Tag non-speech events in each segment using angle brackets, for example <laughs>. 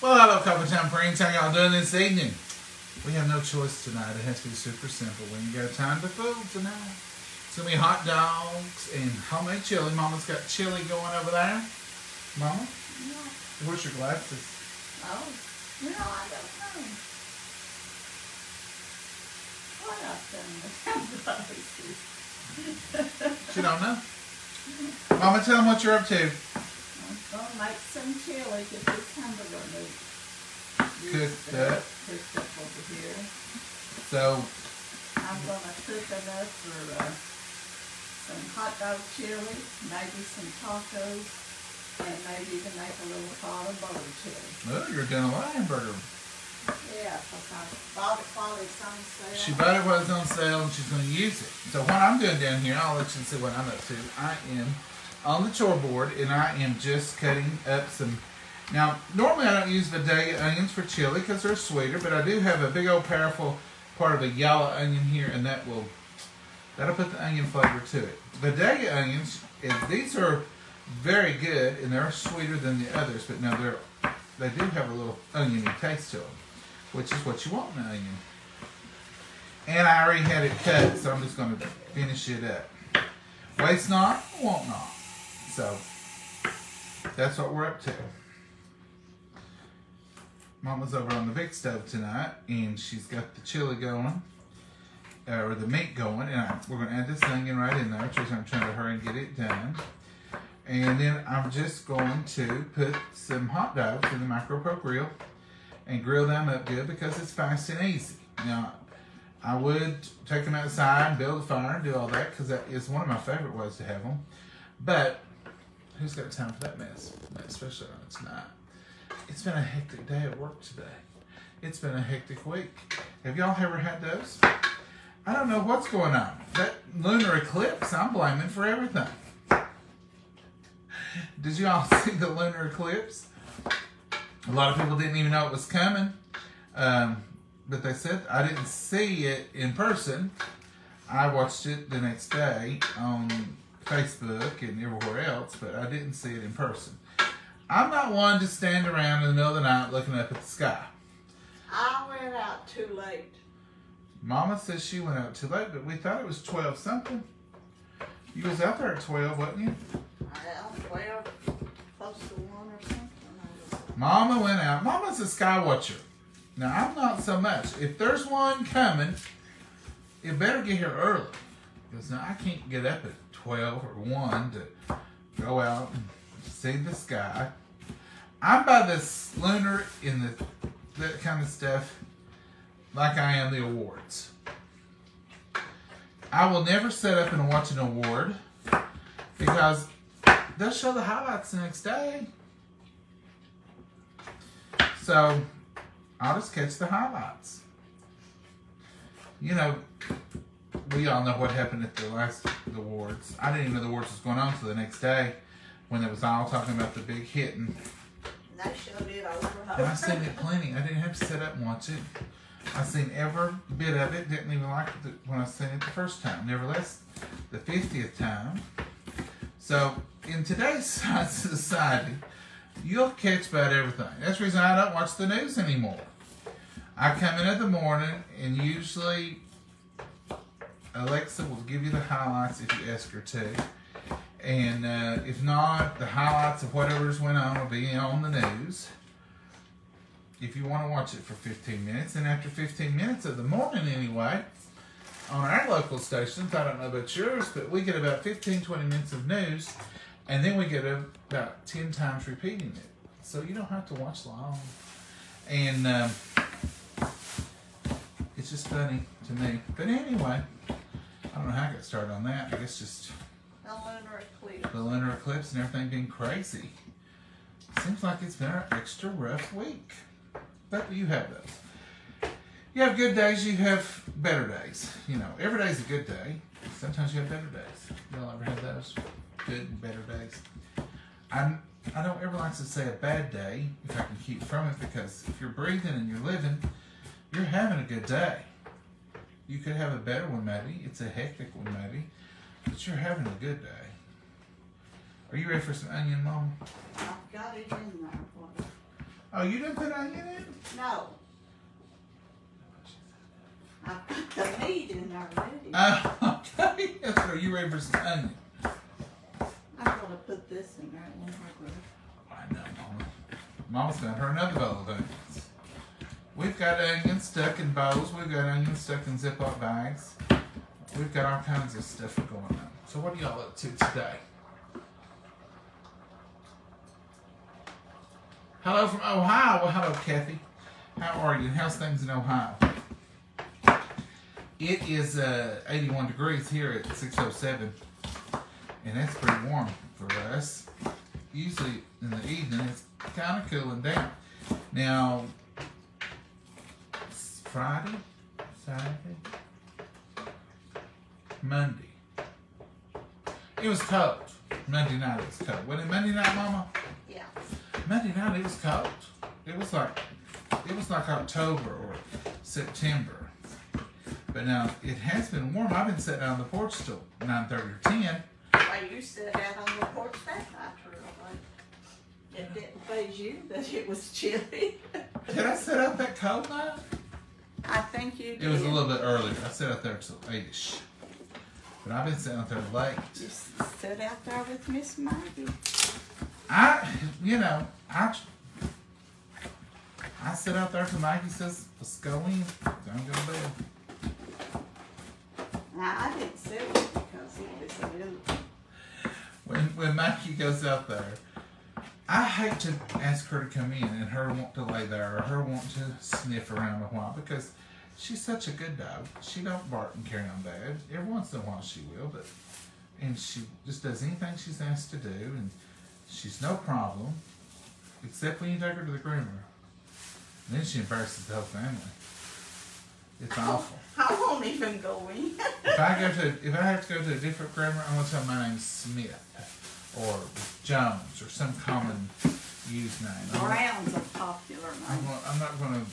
Well, hello, Coffee Time friends. How y'all doing this evening? We have no choice tonight. It has to be super simple. We ain't got time for food tonight. It's gonna be hot dogs and homemade chili. Mama's got chili going over there. Mama, No. where's your glasses? Oh, no, I don't know. What I've done with them <laughs> glasses. She don't know. Mama, tell them what you're up to. I'm gonna make some chili, get this hamburger meat. Cooked up. Cooked up over here. So, I'm gonna cook it up for, uh, some hot dog chili, maybe some tacos, and maybe even make a little of butter chili. oh, you're doing a hamburger. Yeah, 'cause I bought it while it's on sale. She bought it while it's on sale and she's going to use it. So what I'm doing down here, I'll let you see what I'm up to. I am on the chore board and I am just cutting up some. Now, normally I don't use Vidalia onions for chili because they're sweeter, but I do have a big old powerful part of a yellow onion here and that will, that'll put the onion flavor to it. Vidalia onions, these are very good and they're sweeter than the others, but now they're, they do have a little oniony taste to them, which is what you want in an onion. And I already had it cut, so I'm just going to finish it up. Waste not, want not. So that's what we're up to. Mama's over on the big stove tonight, and she's got the chili going, or the meat going, and I, we're going to add this onion right in there, which I'm trying to hurry and get it done. And then I'm just going to put some hot dogs in the micro pro grill and grill them up good because it's fast and easy. Now, I would take them outside build a fire and do all that because that is one of my favorite ways to have them. But who's got time for that mess? Especially on its night. It's been a hectic day at work today. It's been a hectic week. Have y'all ever had those? I don't know what's going on. That lunar eclipse, I'm blaming for everything. Did y'all <laughs> see the lunar eclipse? A lot of people didn't even know it was coming. Um, but they said I didn't see it in person. I watched it the next day on Facebook and everywhere else, but I didn't see it in person. I'm not one to stand around in the middle of the night looking up at the sky. I went out too late. Mama says she went out too late, but we thought it was 12 something. You was out there at 12, wasn't you? Well, twelve, close to one or something. I don't know. Mama went out. Mama's a sky watcher. Now I'm not so much. If there's one coming, you better get here early. Because now I can't get up at 12 or 1 to go out and see the sky. I'm by this lunar in the that kind of stuff like I am the awards. I will never set up and watch an award because they'll show the highlights the next day. So I'll just catch the highlights. You know, we all know what happened at the last the awards. I didn't even know the awards was going on until the next day when it was all talking about the big hit and They showed it over. I seen it plenty. I didn't have to sit up and watch it. I seen every bit of it. Didn't even like it when I seen it the first time. Nevertheless, the fiftieth time. So in today's <laughs> society, you'll catch about everything. That's the reason I don't watch the news anymore. I come in in the morning and usually Alexa will give you the highlights if you ask her to. And uh, if not, the highlights of whatever's went on will be on the news. If you want to watch it for 15 minutes, and after 15 minutes of the morning anyway, on our local stations, I don't know about yours, but we get about 15, 20 minutes of news, and then we get about 10 times repeating it. So you don't have to watch long. And um, it's just funny to me. But anyway, I don't know how I got started on that. I guess just The lunar eclipse. the lunar eclipse and everything being crazy. Seems like it's been an extra rough week. But you have those. You have good days, you have better days. You know, every day's a good day. Sometimes you have better days. Y'all ever have those good and better days? I'm, I don't ever like to say a bad day if I can keep from it because if you're breathing and you're living, you're having a good day. You could have a better one maybe. It's a hectic one maybe. But you're having a good day. Are you ready for some onion, Mom? I've got it in there. What? Oh, you didn't put onion in? No. I put the meat in there already. <laughs> Oh, okay. That's right. You ready for some onion? I'm gonna put this in there and then we're gonna. I know, Mama. Mama's got her another bowl of onions. We've got onions stuck in bowls. We've got onions stuck in Ziploc bags. We've got all kinds of stuff going on. So what are y'all up to today? Hello from Ohio. Well, hello, Kathy. How are you? How's things in Ohio? It is uh, 81 degrees here at 607, and that's pretty warm for us. Usually in the evening, it's kind of cooling down. Now, Friday, Saturday, Monday. It was cold. Monday night it was cold. Wasn't it Monday night, Mama? Yeah. Monday night it was cold. It was like it was like October or September. But now it has been warm. I've been sitting out on the porch till nine thirty or ten. Why you sat out on the porch that night, really? It didn't faze you that it was chilly. Did I sit out that cold night? I think you did. It was a little bit earlier. I sat out there till eight-ish. But I've been sitting out there late. Just sit out there with Miss Maggie. I, you know, I, I sit out there till Maggie says, let's go in. Don't go to bed. Now, I didn't sit because it was a little, When when Maggie goes out there, I hate to ask her to come in and her want to lay there or her want to sniff around a while because she's such a good dog. She don't bark and carry on bad. Every once in a while she will, but and she just does anything she's asked to do and she's no problem. Except when you take her to the groomer. And then she embarrasses the whole family. It's awful. I won't even go in. If I go to, if I have to go to a different grammar, I'm gonna tell my name's Smith or Jones or some common used name. I'm, Brown's a popular I'm, name. gonna, I'm not gonna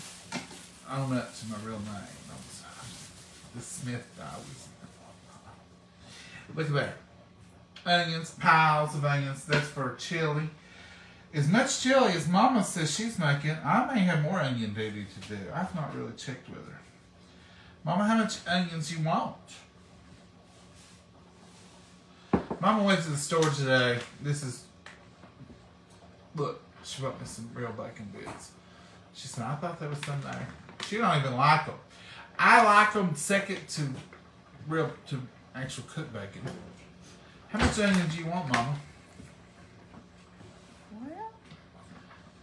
own up to my real name. I'm sorry. The Smith dog was. Look at that. Onions, piles of onions. That's for chili. As much chili as Mama says she's making, I may have more onion duty to do. I've not really checked with her. Mama, how much onions you want? Mama went to the store today. This is look. She bought me some real bacon bits. She said, "I thought there was some there." She don't even like them. I like them second to real to actual cooked bacon. How much onion do you want, Mama? Well,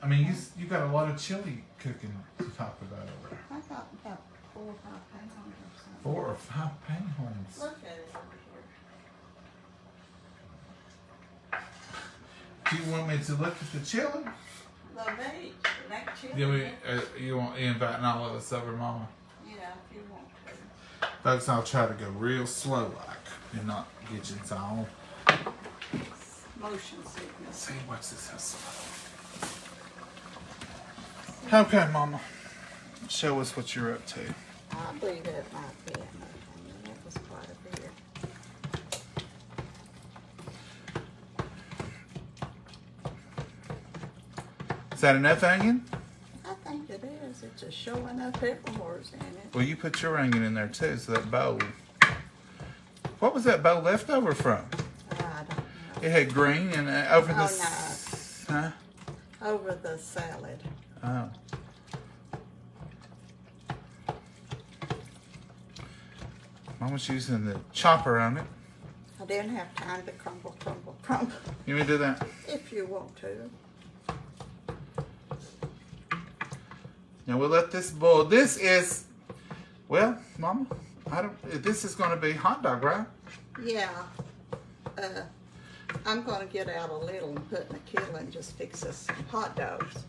I mean, you you got a lot of chili cooking to talk about over there. I got about four or five pounds or something. Four or five pounds. Look at it over Do you want me to look at the chili? meat, the neck chili. You, mean, uh, you want inviting all of us over, Mama? Yeah, if you want to. Folks, I'll try to go real slow like and not get you all. Motion sickness. See, watch this how slow. Okay, Mama. Show us what you're up to. I'll believe that might be enough. I mean, that was quite a bit. Is that enough onion? I think it is. It's just showing up everywhere's in it. Well, you put your onion in there too, so that bowl. What was that bowl left over from? I don't know. It had green and uh, over the. Oh, s- Huh? Over the salad. Oh. Mama's using the chopper on it. I didn't have time to crumble, crumble, crumble. You want me to do that? If you want to. Now we'll let this boil. This is, well, Mama, I don't. This is going to be hot dog, right? Yeah. Uh, I'm gonna get out a little and put in a kettle and just fix us some hot dogs.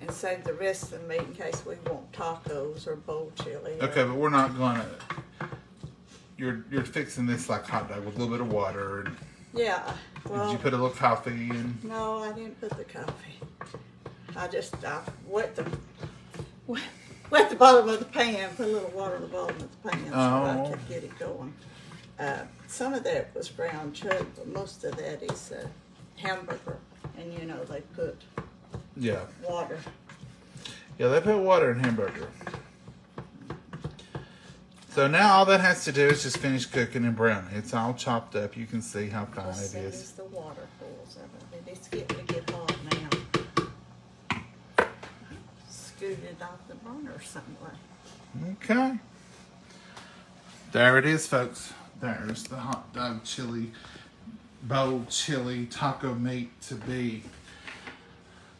And save the rest of the meat in case we want tacos or bowl chili. Okay, but we're not going to. You're you're fixing this like hot dog with a little bit of water. And Yeah. did you put a little coffee in? no, I didn't put the coffee. I just I wet the wet, wet the bottom of the pan, put a little water in the bottom of the pan so I Oh. could get it going. Uh, some of that was brown chuck, but most of that is uh, hamburger. And you know they put Yeah. water Yeah, they put water in hamburger. So now all that has to do is just finish cooking and browning. It's all chopped up. You can see how fine it is. the water pools of it. It's getting Scoot it off the burner somewhere. Okay. There it is, folks. There's the hot dog chili, bowl chili, taco meat to be.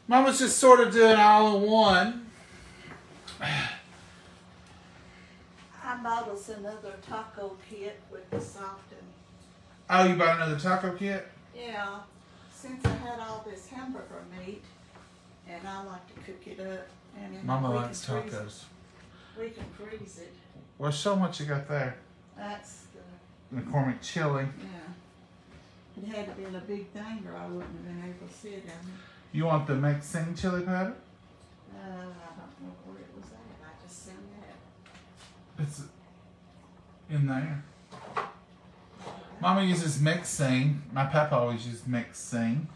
Mama's just sort of doing all in one. I bought us another taco kit with the softened. Oh, you bought another taco kit? Yeah, since I had all this hamburger meat, and I like to cook it up, and Mama we likes freeze tacos. We can freeze it. Well, so much you got there. That's the McCormick chili. yeah. It had to be a big thing, or I wouldn't have been able to down there. You want the Mexican chili powder? Uh, I don't know where it was at. I just seen that. It's in there. Mama uses Mexene. My papa always used Mexene.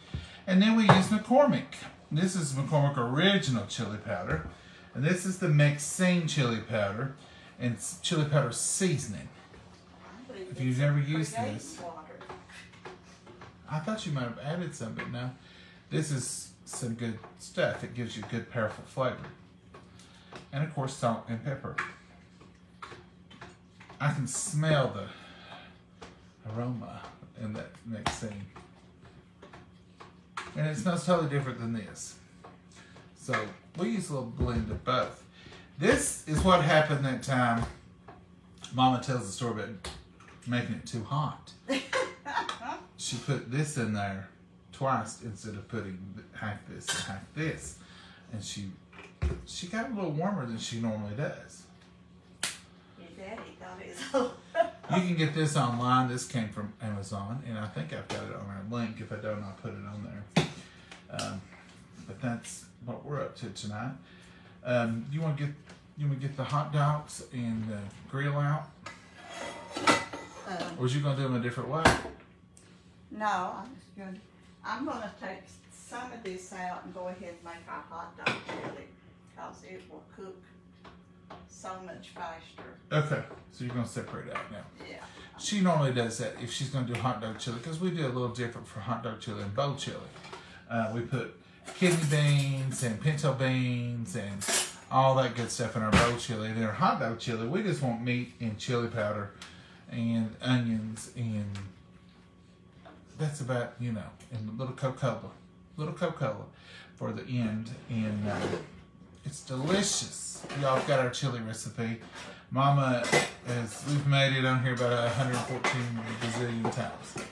And then we use McCormick. This is McCormick original chili powder. And this is the Mexene chili powder. And chili powder seasoning. If you've never used this. I thought you might have added some, but no. This is some good stuff. It gives you good, powerful flavor. And of course, salt and pepper. I can smell the aroma in that Mexene. And it smells totally different than this. So we use a little blend of both. This is what happened that time. Mama tells the story about making it too hot <laughs> she put this in there twice instead of putting half this and half this, and she she got a little warmer than she normally does. Your daddy got his own. You can get this online. This came from Amazon, and I think I've got it on our link. If I don't, I'll put it on there. Um, but that's what we're up to tonight. Um, you want to get you want to get the hot dogs and the grill out, Um, or was you going to do them a different way? no, I'm just going. To, I'm going to take some of this out and go ahead and make our hot dog chili, cause it will cook so much faster. Okay, so you're going to separate out now. Yeah. She normally does that if she's going to do hot dog chili because we do a little different for hot dog chili and bowl chili. Uh, we put kidney beans and pinto beans and all that good stuff in our bowl chili. And in our hot dog chili, we just want meat and chili powder and onions and that's about, you know, and a little Coca-Cola. Little Coca-Cola for the end. And uh, it's delicious. Y'all got our chili recipe. Mama, has we've made it on here about 114 bazillion times.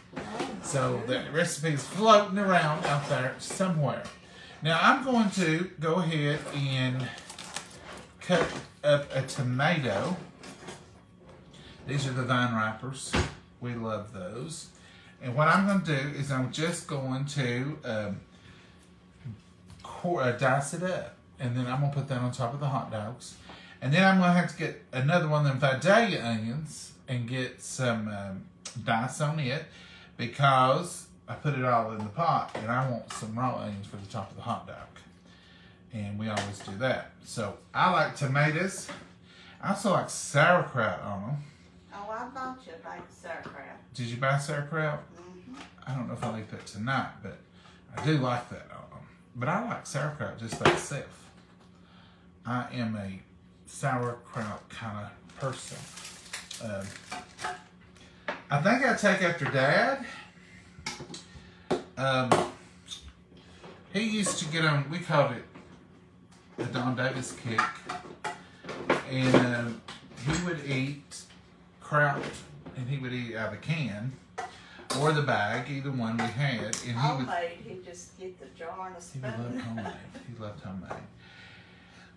So the recipe is floating around out there somewhere. Now I'm going to go ahead and cut up a tomato. These are the vine wrappers. We love those. And what I'm going to do is I'm just going to um, uh, dice it up. And then I'm going to put that on top of the hot dogs. And then I'm going to have to get another one of them Vidalia onions and get some um, dice on it because I put it all in the pot and I want some raw onions for the top of the hot dog. And we always do that. So I like tomatoes. I also like sauerkraut on them. Oh, I bought you a bag of sauerkraut. Did you buy sauerkraut? Mm-hmm. I don't know if I'll eat that tonight, but I do like that on them. But I like sauerkraut just by itself. I am a sauerkraut kind of person. Um, I think I take after Dad. Um, he used to get on. We called it the Don Davis kick, and um, he would eat kraut, and he would eat out of the can or the bag, either one we had, and he would. Homemade, he'd just get the jar and a He would love spoon. homemade. He loved homemade.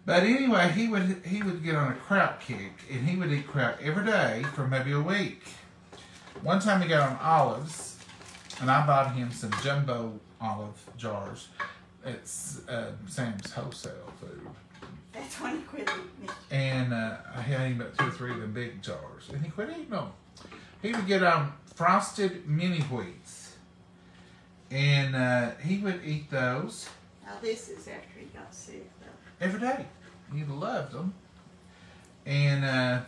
But anyway, he would he would get on a kraut kick, and he would eat kraut every day for maybe a week. One time he got on olives, and I bought him some jumbo olive jars. It's uh, Sam's wholesale food, That's when he quit eating and uh, I had him about two or three of them big jars, and he quit eating them. He would get on frosted mini wheats, and uh, he would eat those Now this is after he got sick though. every day. He loved them, and uh,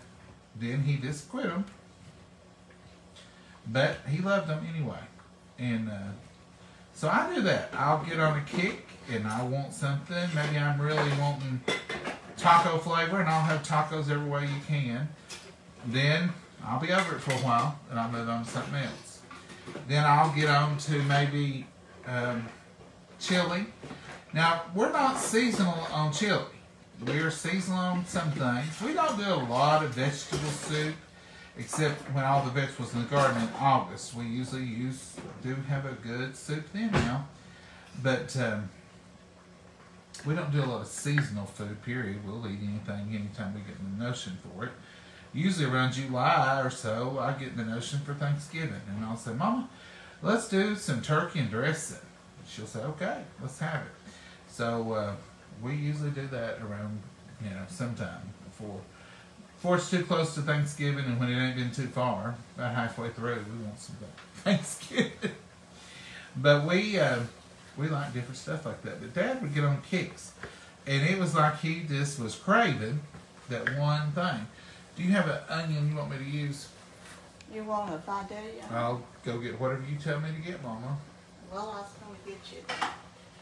then he just quit them. But he loved them anyway, and uh, so I do that. I'll get on a kick, and I want something. Maybe I'm really wanting taco flavor, and I'll have tacos every way you can. Then I'll be over it for a while, and I'll move on to something else. Then I'll get on to maybe um, chili. Now we're not seasonal on chili. We're seasonal on some things. We don't do a lot of vegetable soup, except when all the vegetables in the garden in August. We usually use do have a good soup then now, but um, we don't do a lot of seasonal food. Period. We'll eat anything anytime we get the notion for it. Usually around July or so, I get the notion for Thanksgiving, and I'll say, "Mama, let's do some turkey and dressing." She'll say, "Okay, let's have it." So uh, we usually do that around, you know, sometime before. Before it's too close to Thanksgiving, and when it ain't been too far, about halfway through, we want some <laughs> Thanksgiving. but we uh, we like different stuff like that. But Dad would get on kicks, and it was like he just was craving that one thing. Do you have an onion you want me to use? You want a Vidalia? I'll go get whatever you tell me to get, Mama. Well, I was gonna get you,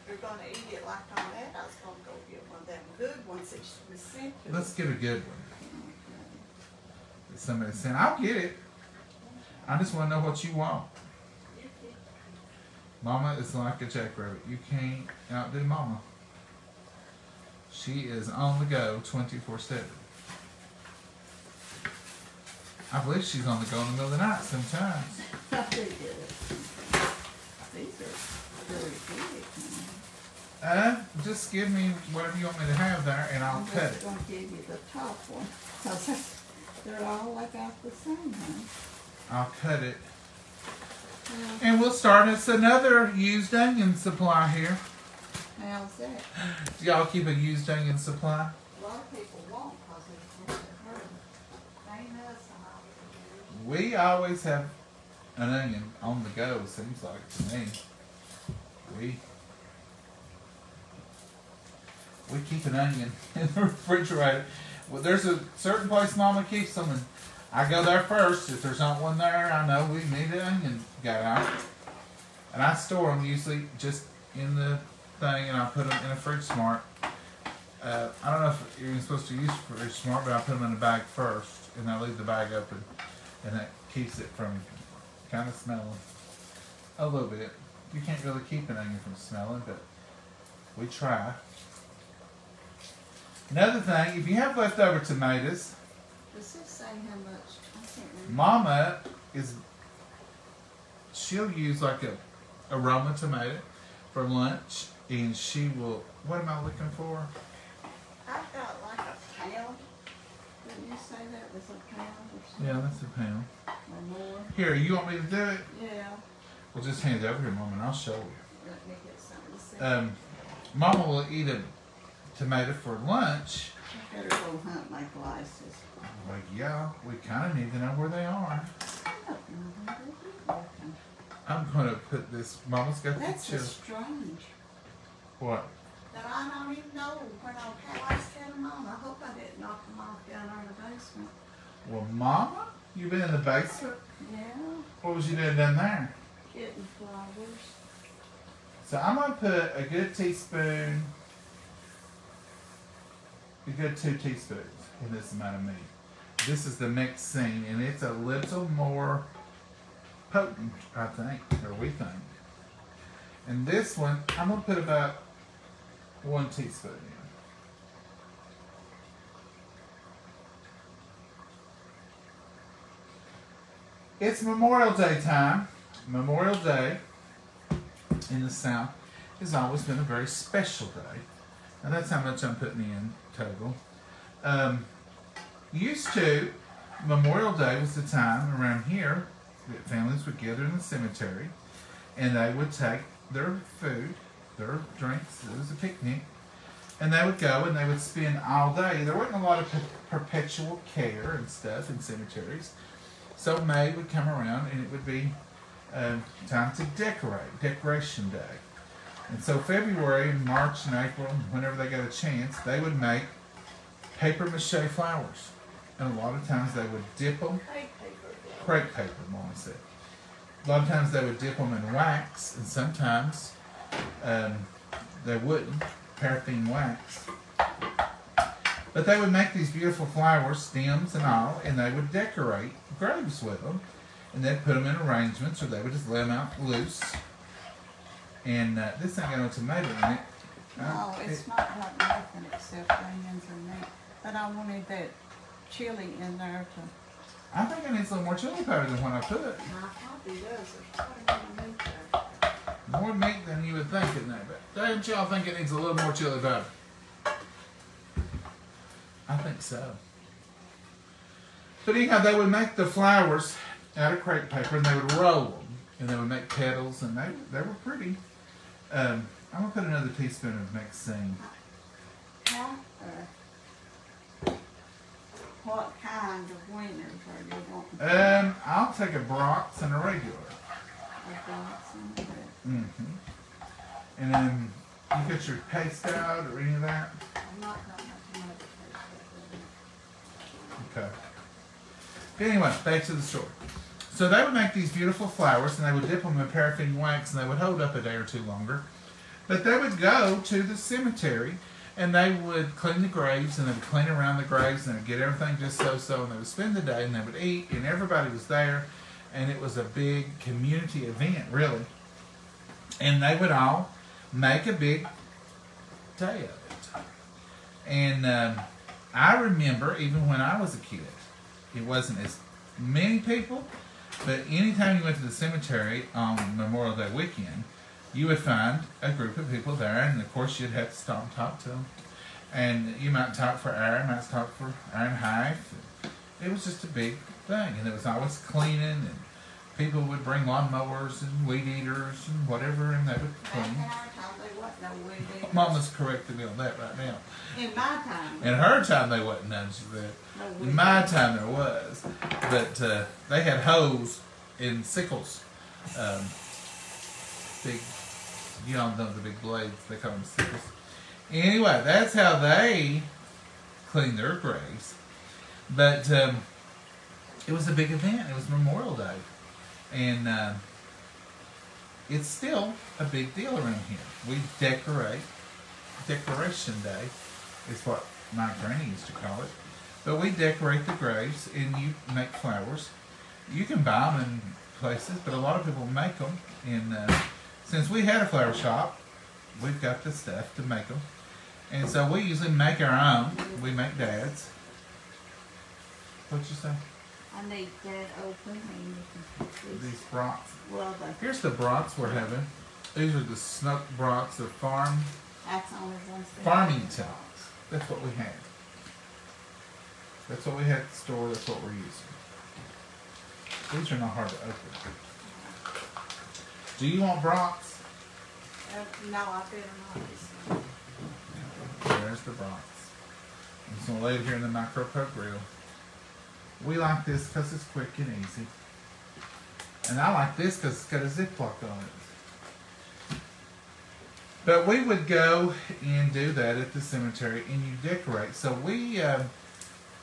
you're gonna eat it like on that, I was gonna go get one of them good ones that was sent to Let's get a good one. That Somebody said, I'll get it. I just want to know what you want. Mama is like a jackrabbit. You can't outdo Mama. She is on the go 24 7. I believe she's on the go in the middle of the night sometimes. <laughs> Pretty good. These are very big. Uh, just give me whatever you want me to have there and I'll I'm cut just it. gonna give you the top one, cause they're all about the same, huh? I'll cut it. Well, And we'll start. It's another used onion supply here. How's that? Do y'all keep a used onion supply? A lot of people won't, cause it's heard. Ain't us a. We always have an onion on the go, seems like to me. We we keep an onion in the <laughs> refrigerator. Well, there's a certain place Mama keeps them, and I go there first. If there's not one there, I know we need an onion got out. And I store them usually just in the thing, and I put them in a FridgeSmart. Uh, I don't know if you're supposed to use FridgeSmart, but I put them in the bag first, and I leave the bag open, and that keeps it from kind of smelling a little bit. You can't really keep an onion from smelling, but we try. Another thing, if you have leftover tomatoes, Does this say how much? I can't remember. Mama is she'll use like a aroma tomato for lunch, and she will. What am I looking for? I've got like a pound. Didn't you say that was a pound or something? Yeah, that's a pound. Here, you want me to do it? Yeah, We'll just hand it over here, Mama, and I'll show you. let me get something to see. Um, Mama will eat a tomato for lunch. I better go hunt my glasses. Like, yeah, we kind of need to know where they are. I don't know where they be working. I'm gonna put this. Mama's got the That's chill. just strange. What? That I don't even know when I had I set them on. I hope I didn't knock them off down there in the basement. Well, Mama, you been in the basement? Yeah, What was you doing down there? getting flowers. So I'm gonna put a good teaspoon, a good two teaspoons in this amount of meat. This is the Mexene, and it's a little more potent, I think, or we think. And this one, I'm gonna put about one teaspoon in. It's Memorial Day time. Memorial Day in the South has always been a very special day. And that's how much I'm putting in total. Um, used to, Memorial Day was the time around here that families would gather in the cemetery and they would take their food, their drinks, it was a picnic, and they would go and they would spend all day. There wasn't a lot of per- perpetual care and stuff in cemeteries. So May would come around and it would be uh, time to decorate, decoration day. And so February and March and April, whenever they got a chance, they would make paper mache flowers. And a lot of times they would dip them, crepe paper, Mama said. A lot of times they would dip them in wax, and sometimes um, they wouldn't, paraffin wax. But they would make these beautiful flowers, stems and all, and they would decorate graves with them. And they'd put them in arrangements, or they would just lay them out loose. And uh, this ain't got no tomato in it. No, Uh, it's it- not got nothing except onions and meat, but I wanted that chili in there to. I think I need some more chili powder than what I put. My coffee does, there's quite a bit of meat there. More meat than you would think, isn't there? But don't y'all think it needs a little more chili powder? I think so. But anyhow, they would make the flowers out of crepe paper and they would roll them. And they would make petals and they, they were pretty. Um, I'm going to put another teaspoon of Mexene. How, uh, what kind of winners are you wanting? Um, I'll take a Brock's and a regular. I've got some of that. hmm And then you get your paste out or any of that. I'm not gonna have tomato paste. Okay. Anyway, back to the story. So they would make these beautiful flowers and they would dip them in paraffin wax and they would hold up a day or two longer. But they would go to the cemetery and they would clean the graves and they would clean around the graves and they would get everything just so so and they would spend the day and they would eat and everybody was there and it was a big community event really. And they would all make a big day of it. And um, I remember even when I was a kid, it wasn't as many people, but anytime you went to the cemetery on Memorial Day weekend, you would find a group of people there, and of course you'd have to stop and talk to them. And you might talk for hour, might talk for hour and a half. It was just a big thing, and it was always cleaning, and people would bring lawn mowers and weed eaters and whatever, and they would clean. in our time, they wasn't no weed eaters. Mama's correcting me on that right now. In my time, In her time, they wasn't none of that. no In my time, there was, but uh, they had hoes and sickles, um, big, you all know the big blades. They call them sickles. Anyway, that's how they cleaned their graves. But um, it was a big event. It was Memorial Day, and uh, it's still a big deal around here. We decorate. Decoration Day is what my granny used to call it. But we decorate the graves and you make flowers. You can buy them in places, but a lot of people make them. And uh, since we had a flower shop, we've got the stuff to make them. And so we usually make our own. We make dad's. What'd you say? I need that open and you can, These brats. well, the, Here's the brats we're having. These are the snuck brats, the farm that's the only ones. farming towels. That's what we had. That's what we had at the store. That's what we're using. These are not hard to open. Do you want brats? Uh, no, I better not. There's the brats. I'm just gonna lay it here in the micro grill. We like this because it's quick and easy. And I like this because it's got a Ziploc on it. But we would go and do that at the cemetery and you decorate. So we uh,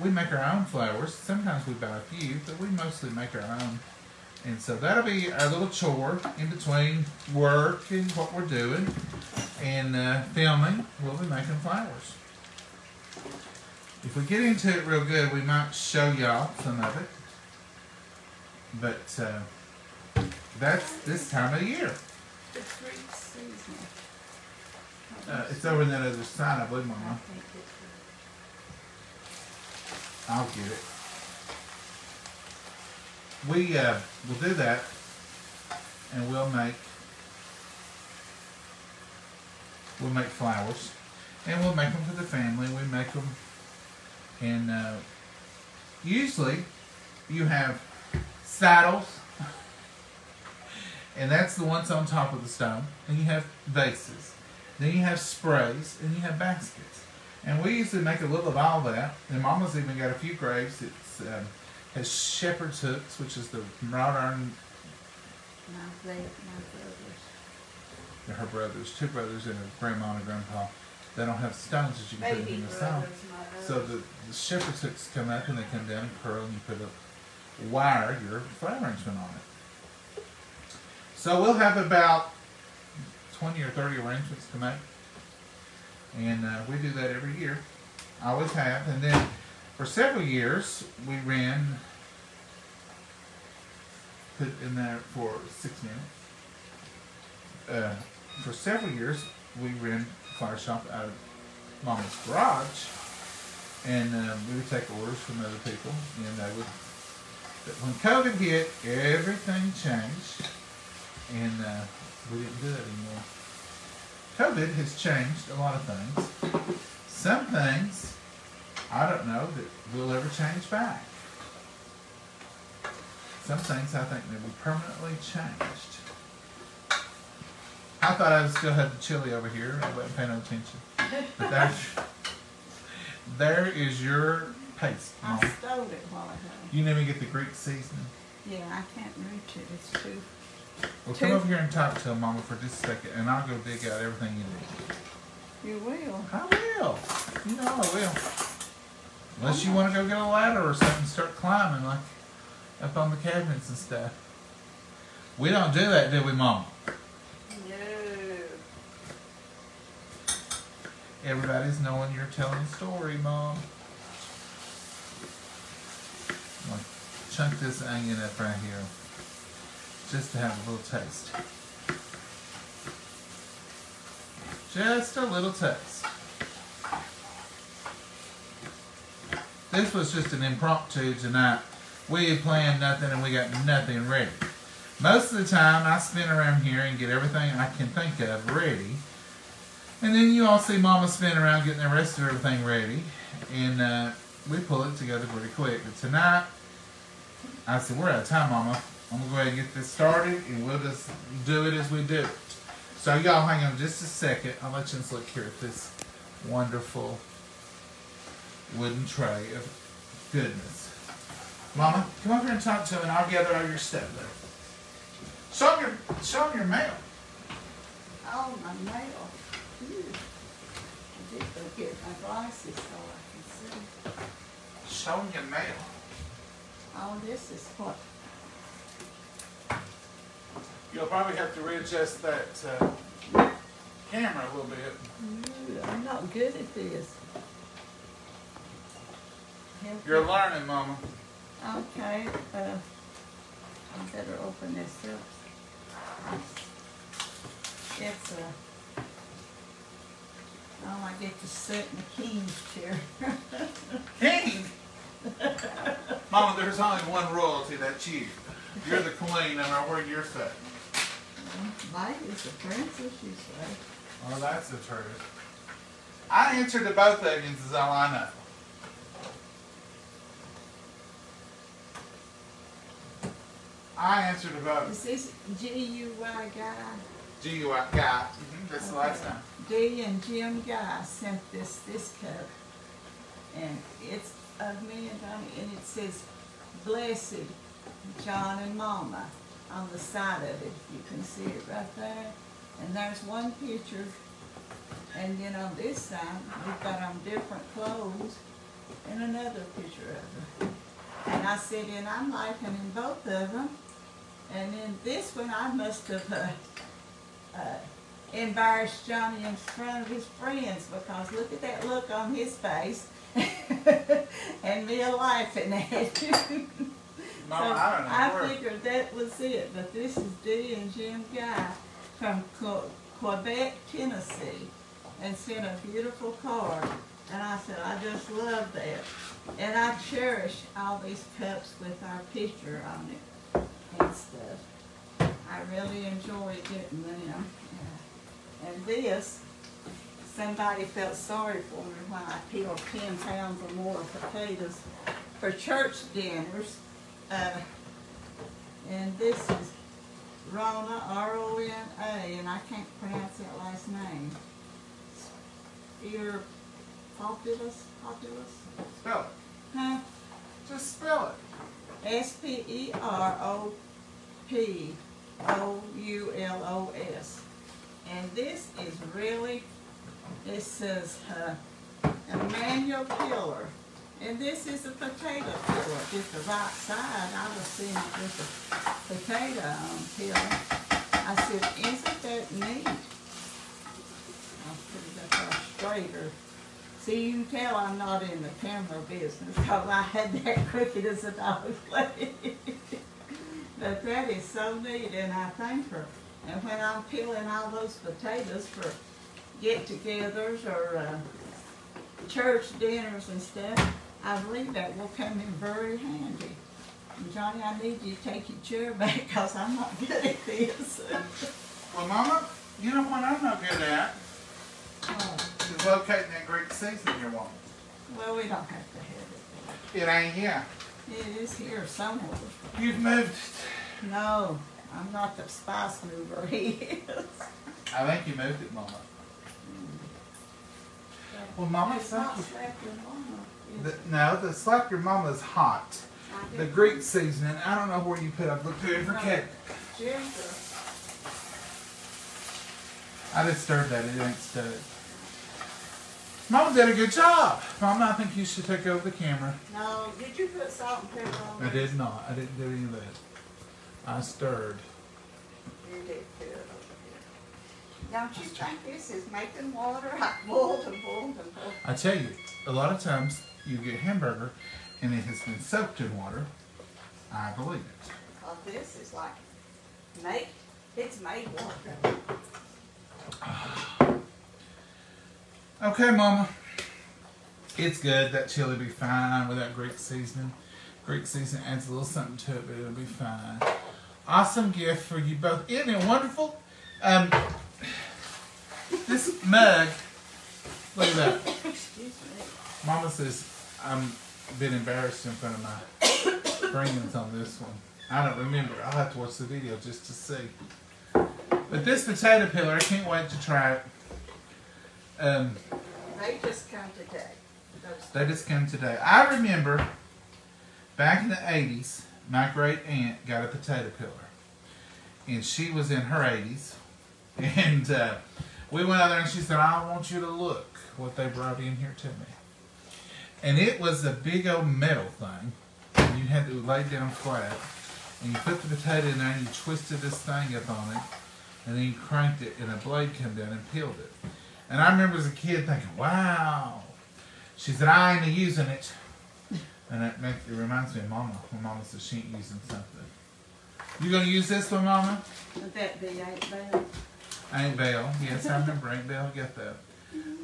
we make our own flowers. Sometimes we buy a few, but we mostly make our own. And so that'll be our little chore in between work and what we're doing and uh, filming. We'll be making flowers. If we get into it real good, we might show y'all some of it. But uh, that's this time of year. The fruit season. Uh, it's over on that other side, I believe, Mama. I'll get it. We uh, will do that, and we'll make we'll make flowers, and we'll make them for the family. We make them, and uh, usually you have saddles, and that's the ones on top of the stone, and you have vases, then you have sprays, and you have baskets. And we usually make a little of all that. And Mama's even got a few graves. It's um, has shepherd's hooks, which is the wrought iron. my, my brothers. Her brothers, two brothers, and a grandma and a grandpa. They don't have stones that you can put in the my So the, the shepherd's hooks come up and they come down and curl and you put a wire, your flower arrangement on it. So we'll have about 20 or 30 arrangements to make. And uh, we do that every year. I always have. And then for several years, we ran, put in there for six minutes. Uh, for several years, we ran flower shop out of Mama's garage. And um, we would take orders from other people. And they would, but when COVID hit, everything changed. And uh, we didn't do it anymore. COVID has changed a lot of things. Some things, I don't know that will ever change back. Some things I think may be permanently changed. I thought I still had the chili over here. I wasn't paying no attention. But there's, there is your paste, I Mom. stole it while ago. You didn't even get the Greek seasoning. Yeah, I can't reach it, it's too, Well, come over here and talk to Mama, for just a second, and I'll go dig out everything you need. you will. I will. You know I will. Unless you want to go get a ladder or something and start climbing, like up on the cabinets and stuff. We don't do that, do we, Mom? No. Everybody's knowing you're telling a story, Mom. I'm gonna chunk this onion up right here, just to have a little taste. Just a little taste. This was just an impromptu tonight. We had planned nothing and we got nothing ready. Most of the time, I spin around here and get everything I can think of ready. And then you all see Mama spin around getting the rest of everything ready. And uh, we pull it together pretty quick. But tonight, I said, we're out of time, Mama. I'm going to go ahead and get this started and we'll just do it as we do it. So y'all hang on just a second. I'll let you just look here at this wonderful wooden tray of goodness. Mama, come over here and talk to him and I'll gather all your stuff there. Show him your, show him your mail. Oh, my mail. I did go get my glasses so I can see. Show him your mail. Oh, this is what, You'll probably have to readjust that uh, camera a little bit. Ooh, I'm not good at this. You're learning, Mama. Okay, uh, I better open this up. It's a, oh, I get to sit in the king's chair. King! Mama, there's only one royalty, that's you. You're the queen, no matter where you're sitting. Life is a princess, you say. Well, that's the truth. I answer to both onions is all I know. I answer to both. Is this G-U-Y guy? G-U-I, guy. Mhm, That's the last time. D and Jim Guy sent this, this cup. And it's of me and Donnie, and it says, blessed John and Mama on the side of it. You can see it right there. And there's one picture. And then on this side, we've got on different clothes and another picture of her. And I said, and I'm liking in both of them. And then this one, I must have, uh, uh, embarrassed Johnny in front of his friends because look at that look on his face <laughs> and me a laughing at you. <laughs> Mama, so I where. figured that was it, but this is Dee and Jim Guy from Quebeck, Tennessee, and sent a beautiful card. And I said, I just love that. And I cherish all these cups with our picture on it and stuff. I really enjoy getting them. And this, somebody felt sorry for me when I peeled ten pounds or more of potatoes for church dinners. Uh, and this is Rona, R-O-N-A, and I can't pronounce that last name. Spear Populus, Populus, Spell it. huh? Just spell it. S P E R O P O U L O S. And this is really It says, uh, Emmanuel Pillar. And this is a potato pillar, just the right side. I was seeing it with a potato um. I said, isn't that neat? I'll put it up straighter. See, you can tell I'm not in the camera business because I had that <laughs> crooked as a dog's leg. But that is so neat and I thank her. And when I'm peeling all those potatoes for get-togethers or, uh, church dinners and stuff, I believe that will come in very handy. And Johnny, I need you to take your chair <laughs> back because I'm not good at this. Well, Mama, you know what I'm not good at? Is locating that Greek seasoning you want. Well, we don't have to have It It ain't here. it. It is here somewhere. You've moved. No, I'm not the spice mover, <laughs> he is. I think you moved it, Mama. Well, Mama, It's not you. slapping mama. The, no, the slap your mama is hot. The Greek seasoning, I don't know where you put. I've looked it for cat. Ginger. I just stirred that. It ain't stirred. Mama did a good job. Mama, I think you should take over the camera. No, did you put salt and pepper on I it? did not. I didn't do any of that. I stirred. You did good over here. Don't you think this is making water? I boiled and boiled and boiled. I tell you, a lot of times you get hamburger and it has been soaked in water. I believe it. Cause this is like, make, it's made water. Ah. Okay, Mama. It's good. That chili be fine with that Greek seasoning. Greek seasoning adds a little something to it, but it'll be fine. Awesome gift for you both. Isn't it wonderful? Um, this mug. Look at that. <laughs> Excuse me. Mama says I'm a bit embarrassed in front of my friends on this one. I don't remember. I'll have to watch the video just to see. But this potato peeler, I can't wait to try it. Um, They just come today. They just came today. I remember back in the 80s, my great aunt got a potato peeler. And she was in her 80s. And uh, we went out there and she said, I want you to look what they brought in here to me. And it was a big old metal thing. And you had to lay down flat. And you put the potato in there and you twisted this thing up on it. And then you cranked it and a blade came down and peeled it. And I remember as a kid thinking, wow. She said, I ain't using it. And it, make, it reminds me of Mama when Mama says she ain't using something. You gonna use this one, Mama? Would that be eight bell? Ain't Bell. Yes, I remember Ain't Bell. Get that.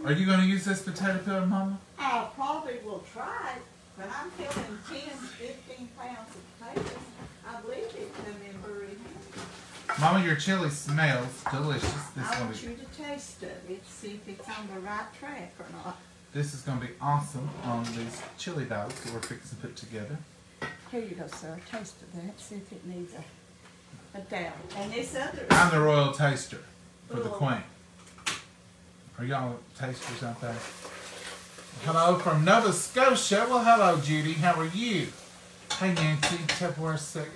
Are you gonna use this potato peeler, Mama? I probably will try but I'm peeling 10, 15 pounds of potatoes. I believe it come in. Mama, your chili smells delicious. This I want be you to taste it, and see if it's on the right track or not. this is gonna be awesome on these chili dogs that we're fixing to put together. Here you go, sir. Taste of that. See if it needs a, a down. And this other. I'm the royal taster for the queen. Are y'all tasters out there? Hello from Nova Scotia. Well, hello, Judy. How are you? Hey, Nancy. A second.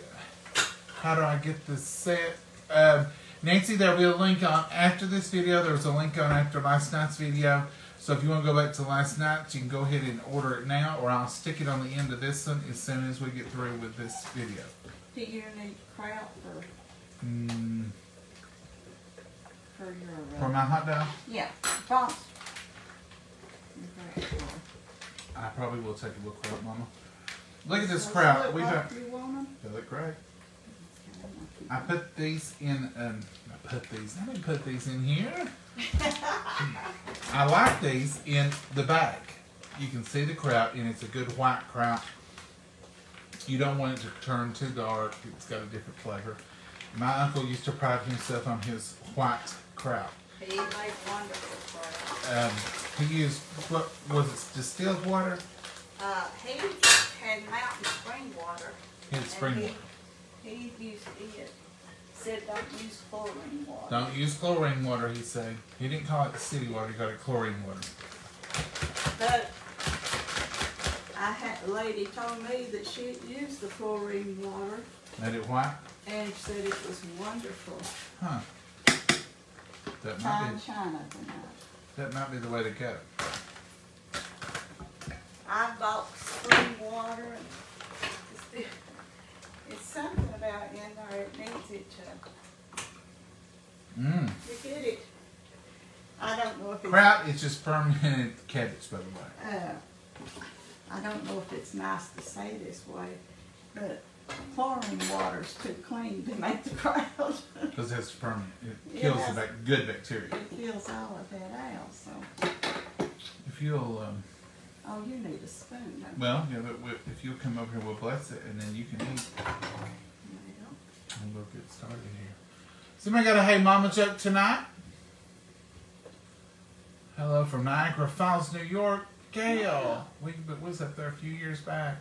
How do I get this set? Um, Nancy, there'll be a link on after this video. There was a link on after last night's video. So if you want to go back to last night, you can go ahead and order it now, or I'll stick it on the end of this one as soon as we get through with this video. Do you need kraut for, Mm, for your, for uh, my hot dog, yeah? Okay. I probably will take a look for it, Mama. Look at this kraut. We've got. You want 'em? They look great. I put these in. Um, I put these. I didn't put these in here. I like these in the bag. You can see the kraut, and it's a good white kraut. You don't want it to turn too dark. It's got a different flavor. My uncle used to pride himself on his white kraut. He made wonderful kraut. Um, he used what was it? Distilled water. Uh, he had mountain spring water. He had spring water. He used it, said don't use chlorine water. Don't use chlorine water, he said. He didn't call it city water, he called it chlorine water. But I had, a lady told me that she used the chlorine water Made it white? and said it was wonderful. Huh. That might Fine be. china tonight. That might be the way to go. I bought spring water and it's, it's something about in there, it needs it to, Mmm. to get it. I don't know if it's. Kraut is just fermented <laughs> cabbage, by the way. uh, I don't know if it's nice to say this way, but chlorine water's too clean to make the <laughs> kraut. Because it has to ferment. It kills Yeah. the good bacteria. It kills all of that out, so, If you'll, um, oh, you need a spoon, don't you? well, yeah, but if you'll come over here, we'll bless it, and then you can eat. And we'll get started here. Somebody got a Hey Mama joke tonight? Hello from Niagara Falls, New York. Gail. We but was up there a few years back.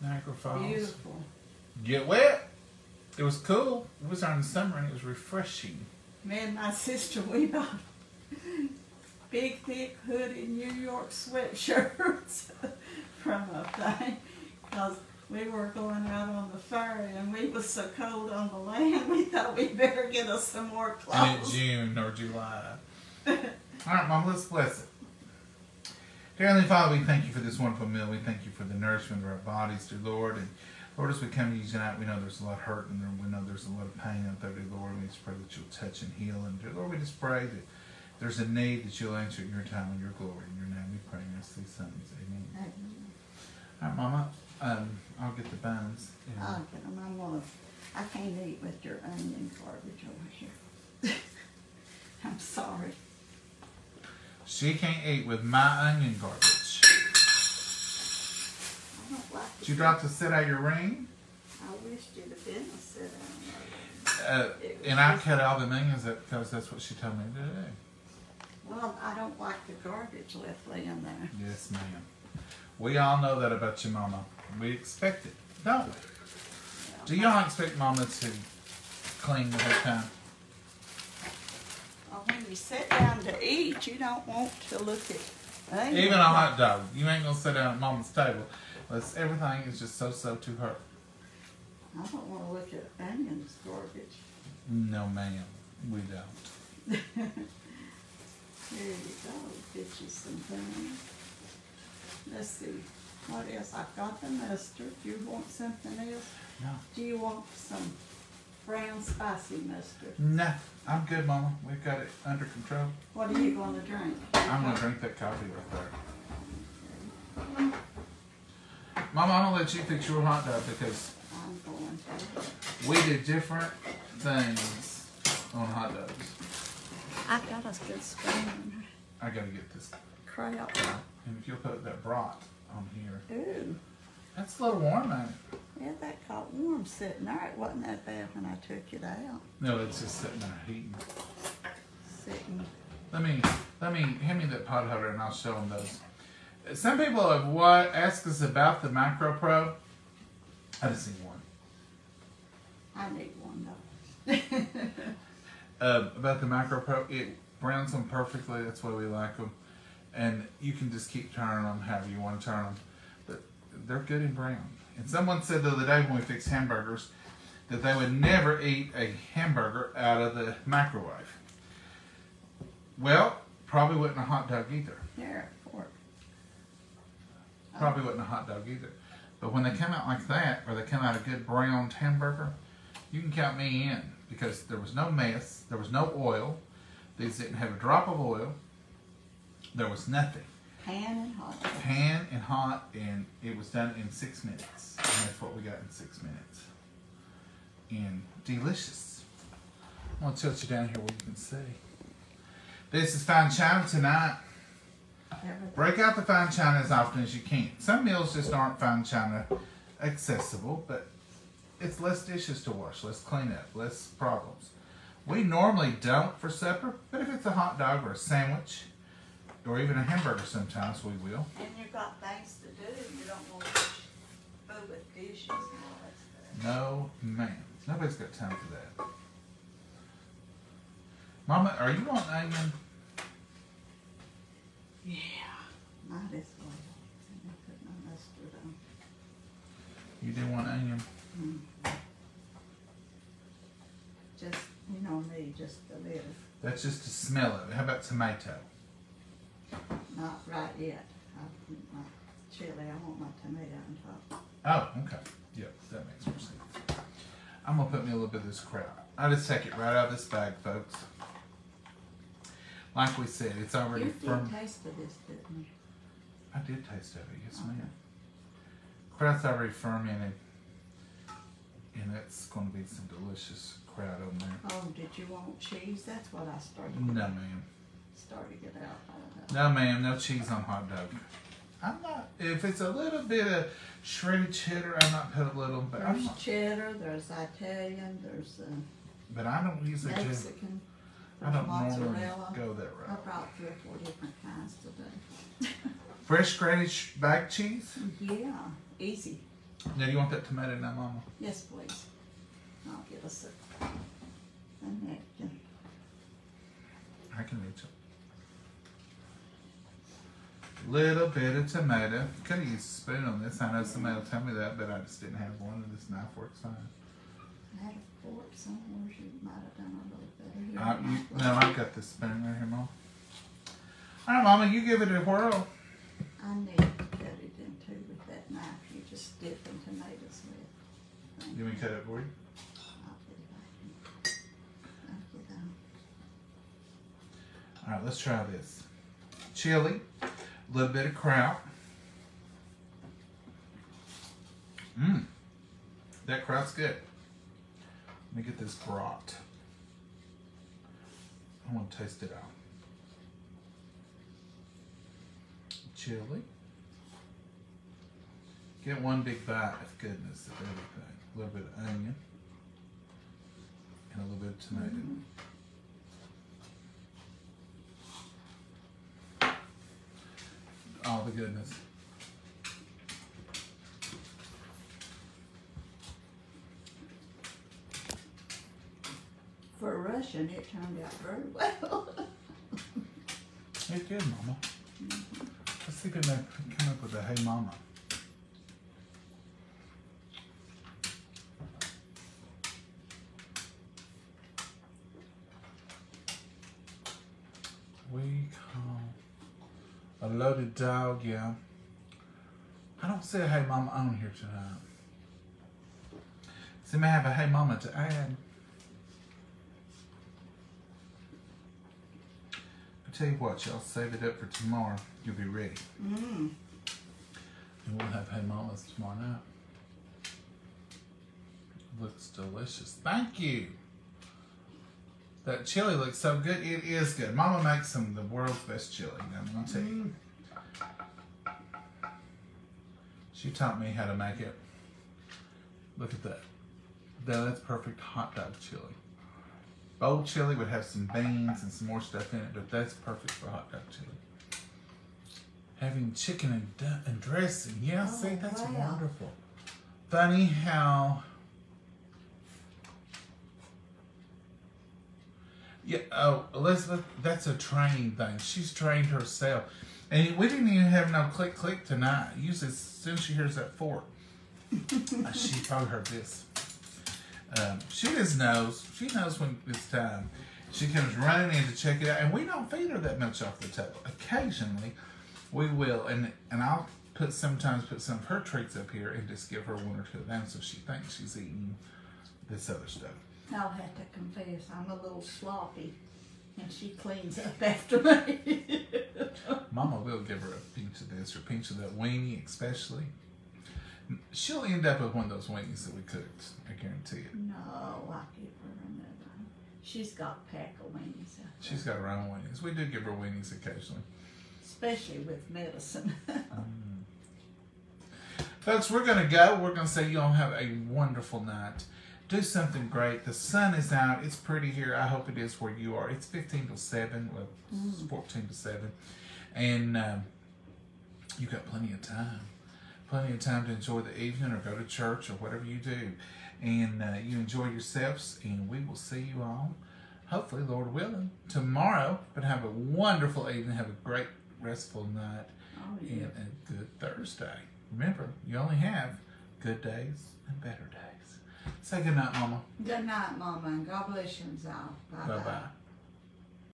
Niagara Falls. Beautiful. Get wet. It was cool. It was during the summer and it was refreshing. Man, my sister, we bought <laughs> big, thick hoodie New York sweatshirts <laughs> from up there. cause we were going out on the ferry and we was so cold on the land, <laughs> we thought we better get us some more And clothes. in June or July. <laughs> All right, Mom, let's bless it. Dear Heavenly Father, we thank you for this wonderful meal. We thank you for the nourishment of our bodies, dear Lord. And Lord, as we come to you tonight, we know there's a lot of hurt and there- we know there's a lot of pain out there, dear Lord. We just pray that you'll touch and heal. And dear Lord, we just pray that there's a need that you'll answer in your time and your glory. In your name we pray and ask these things. Amen. All right, Mama, um, I'll get the buns. and- I'll get 'em. I'm gonna, I can't eat with your onion garbage over here. <laughs> I'm sorry. She can't eat with my onion garbage. I don't like Did you drop the set out your ring? I wished you'd have been a sit down. Uh, and I cut all the onions because that's what she told me to do. Well, I don't like the garbage left laying there. Yes, ma'am. We all know that about your mama. We expect it, don't we? Do y'all expect mama to clean the whole time? Well, when you sit down to eat, you don't want to look at onions. Even a hot dog. You ain't gonna sit down at mama's table. Unless everything is just so so to her. I don't want to look at onions garbage. No, ma'am. We don't. <laughs> There you go. Get you some things. Let's see. What else? I've got the mustard. Do you want something else? No. Do you want some brown spicy mustard? No, I'm good, mama. We've got it under control. What are you going to drink? I'm gonna drink that coffee right there. Mama, I'm gonna let you fix your hot dog because I'm going to. we do different things on hot dogs. I've got a good spoon. I gotta get this. Crap. And if you'll put that brat on here. Ooh. That's a little warm, ain't it? Yeah, that got warm sitting there. It wasn't that bad when I took it out. No, it's just sitting there heating. Sitting. Let me, let me, hand me that pot holder and I'll show them those. Some people have what asked us about the Micro Pro. I just need one. I need one though. <laughs> Uh, about the Micro Pro, it browns them perfectly. That's why we like them. And you can just keep turning them however you want to turn them. But they're good and brown. And someone said the other day when we fixed hamburgers that they would never eat a hamburger out of the microwave. Well, probably wouldn't a hot dog either. There, pork. Probably wouldn't a hot dog either. But when they come out like that, or they come out a good browned hamburger, you can count me in because there was no mess, there was no oil, these didn't have a drop of oil, there was nothing. Pan and hot. Pan and hot, and it was done in six minutes. And that's what we got in six minutes. And delicious. I'm gonna tilt you down here where you can see. This is fine china tonight. Break out the fine china as often as you can. Some meals just aren't fine china accessible, but it's less dishes to wash, less cleanup, less problems. We normally don't for supper, but if it's a hot dog or a sandwich, or even a hamburger, sometimes we will. And you've got things to do. You don't want to food with dishes and all that stuff. No, ma'am. Nobody's got time for that. Mama, are you on onion? Yeah. Might as well. And then put my mustard on. You do want onion? Mm-hmm. Just, you know me, just a little. That's just to smell it. How about tomato? Not right yet. I want my chili, I want my tomato on top. Oh, okay. Yep, that makes more sense. I'm gonna put me a little bit of this crap. I just take it right out of this bag, folks. Like we said, it's already You did firm. taste of this, didn't you? I did taste of it, yes, Okay. ma'am. Kraut's already fermented, and it's gonna be some delicious kraut on there. Oh, did you want cheese? That's what I started. No, ma'am. Started it out. I. No, ma'am. No cheese on hot dog. I'm not. If it's a little bit of shredded cheddar, I might put a little, but I'm There's not. cheddar, there's Italian, there's uh, But I don't usually do. Mexican, I there's don't normally go that I route. brought three or four different kinds today. <laughs> Fresh grated sh- bag cheese. Yeah, easy. Now, do you want that tomato now, Mama? Yes, please. I'll get us a, a napkin. I can reach it. Little bit of tomato. Could have used a spoon on this. I know somebody will tell me that, but I just didn't have one, and this knife works fine. I had a fork somewhere. You might have done a little better. Here, I, you, no, I've got this spoon right here, Mom. All right, Mama, you give it a whirl. I need to cut it in two with that knife you just dip in tomatoes with. Thank You want me to cut it for you? I'll get it back. I'll get on. All right, let's try this. Chili, a little bit of kraut. Mmm, that kraut's good. Let me get this brat. I want to taste it out. Chili. Get one big bite of goodness of everything. A little bit of onion. And a little bit of tomato. Mm. All the goodness. For Russian, it turned out very well. It did, Mama. Mm-hmm. Let's see if we can uh, come up with a hey mama. We loaded dog, yeah. I don't see a hey mama on here tonight. So may have a hey mama to add. I tell you what, y'all save it up for tomorrow. You'll be ready. Mm. And we'll have Hey Mamas tomorrow night. Looks delicious. Thank you. That chili looks so good. It is good. Mama makes some of the world's best chili. I'm gonna tell you. She taught me how to make it. Look at that. That- That's perfect hot dog chili. Bold chili would have some beans and some more stuff in it, but that's perfect for hot dog chili. Having chicken and, and dressing. Yeah, oh, see, Oh, that's wow. wonderful. Funny how. Yeah, oh, Elizabeth, that's a training thing. She's trained herself. And we didn't even have no click click tonight. Usually, as soon as she hears that fork, <laughs> uh, she probably heard this. Um, she just knows. She knows when it's time. She comes running in to check it out, and we don't feed her that much off the table. Occasionally, we will, and and I'll put sometimes put some of her treats up here and just give her one or two of them, so she thinks she's eating this other stuff. I'll have to confess, I'm a little sloppy, and she cleans up after me. <laughs> Mama will give her a pinch of this or a pinch of that weenie, especially. She'll end up with one of those weenies that we cooked. I guarantee it. no, I give her another. one. She's got pack of there, She's got her own weenies. We do give her weenies occasionally. especially with medicine. <laughs> Um, folks, we're going to go. We're going to say you all have a wonderful night. Do something great. The sun is out. It's pretty here. I hope it is where you are. It's 15 to 7. Well, it's 14 to 7. And um, you've got plenty of time. Plenty of time to enjoy the evening or go to church or whatever you do. And uh, you enjoy yourselves. And we will see you all, hopefully, Lord willing, tomorrow. But have a wonderful evening. Have a great, restful night oh, yeah. and a good Thursday. Remember, you only have good days and better days. Say good night, Mama. Good night, Mama, and God bless you. Bye-bye. bye.